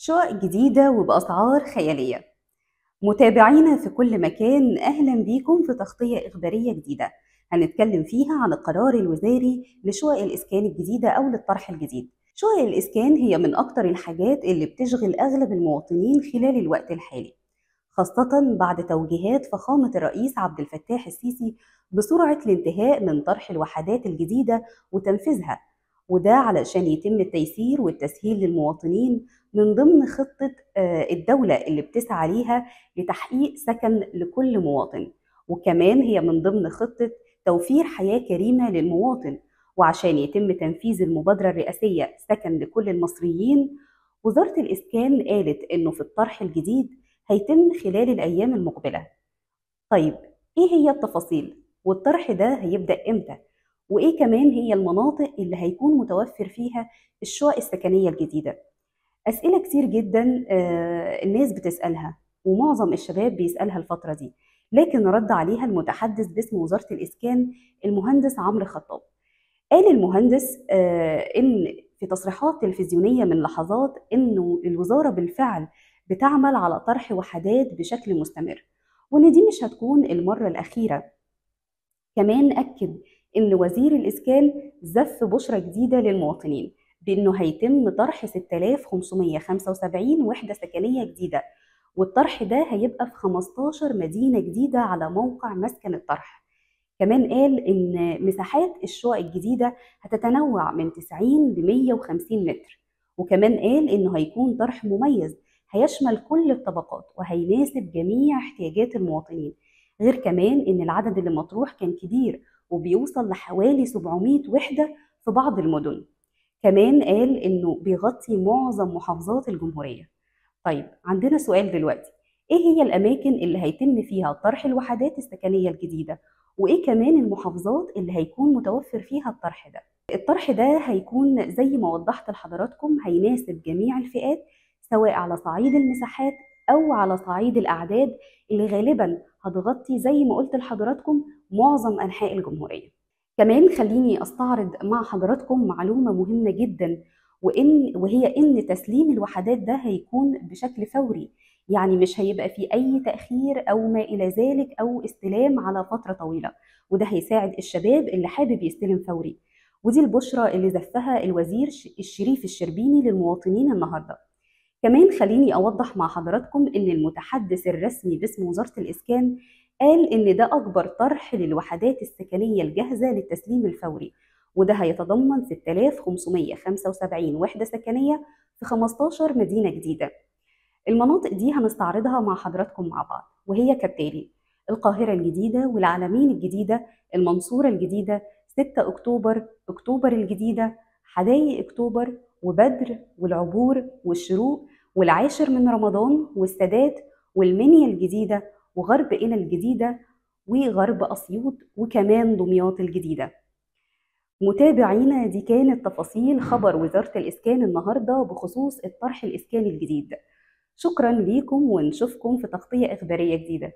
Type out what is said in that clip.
شقق جديدة وبأسعار خيالية. متابعينا في كل مكان أهلا بيكم في تغطية إخبارية جديدة. هنتكلم فيها عن القرار الوزاري لشقق الإسكان الجديدة أو للطرح الجديد. شقق الإسكان هي من أكتر الحاجات اللي بتشغل أغلب المواطنين خلال الوقت الحالي خاصة بعد توجيهات فخامة الرئيس عبد الفتاح السيسي بسرعة الانتهاء من طرح الوحدات الجديدة وتنفيذها. وده علشان يتم التيسير والتسهيل للمواطنين من ضمن خطة الدولة اللي بتسعى ليها لتحقيق سكن لكل مواطن وكمان هي من ضمن خطة توفير حياة كريمة للمواطن وعشان يتم تنفيذ المبادرة الرئاسية سكن لكل المصريين وزارة الإسكان قالت إنه في الطرح الجديد هيتم خلال الأيام المقبلة طيب إيه هي التفاصيل؟ والطرح ده هيبدأ إمتى؟ وإيه كمان هي المناطق اللي هيكون متوفر فيها الشقق السكنية الجديدة؟ أسئلة كتير جدا الناس بتسألها ومعظم الشباب بيسألها الفترة دي لكن رد عليها المتحدث باسم وزارة الإسكان المهندس عمرو خطاب قال المهندس إن في تصريحات تلفزيونية من لحظات إنه الوزارة بالفعل بتعمل على طرح وحدات بشكل مستمر وإن دي مش هتكون المرة الأخيرة كمان أكد إن وزير الإسكان زف بشرة جديدة للمواطنين بأنه هيتم طرح 6575 وحدة سكنية جديدة والطرح ده هيبقى في 15 مدينة جديدة على موقع مسكن الطرح. كمان قال إن مساحات الشقق الجديدة هتتنوع من 90 ل 150 متر وكمان قال إنه هيكون طرح مميز هيشمل كل الطبقات وهيناسب جميع احتياجات المواطنين غير كمان إن العدد اللي مطروح كان كبير وبيوصل لحوالي 700 وحدة في بعض المدن. كمان قال إنه بيغطي معظم محافظات الجمهورية. طيب عندنا سؤال دلوقتي. إيه هي الأماكن اللي هيتم فيها طرح الوحدات السكنية الجديدة؟ وإيه كمان المحافظات اللي هيكون متوفر فيها الطرح ده؟ الطرح ده هيكون زي ما وضحت لحضراتكم هيناسب جميع الفئات سواء على صعيد المساحات أو على صعيد الأعداد اللي غالبا هتغطي زي ما قلت لحضراتكم معظم أنحاء الجمهورية. كمان خليني أستعرض مع حضراتكم معلومة مهمة جدا وإن وهي إن تسليم الوحدات ده هيكون بشكل فوري يعني مش هيبقى في أي تأخير أو ما إلى ذلك أو استلام على فترة طويلة وده هيساعد الشباب اللي حابب يستلم فوري. ودي البشرى اللي زفها الوزير الشريف الشربيني للمواطنين النهارده. كمان خليني أوضح مع حضراتكم إن المتحدث الرسمي باسم وزارة الإسكان قال إن ده أكبر طرح للوحدات السكنية الجاهزة للتسليم الفوري وده هيتضمن 6575 وحدة سكنية في 15 مدينة جديدة. المناطق دي هنستعرضها مع حضراتكم مع بعض وهي كالتالي القاهرة الجديدة والعلمين الجديدة المنصورة الجديدة 6 أكتوبر أكتوبر الجديدة حدائق أكتوبر وبدر والعبور والشروق والعاشر من رمضان والسادات والمنيا الجديدة وغرب قنا الجديدة وغرب أسيوط وكمان دمياط الجديدة. متابعينا دي كانت تفاصيل خبر وزارة الإسكان النهاردة بخصوص الطرح الإسكاني الجديد. شكرا ليكم ونشوفكم في تغطية إخبارية جديدة.